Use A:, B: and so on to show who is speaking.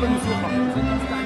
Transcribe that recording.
A: 跟你说吧。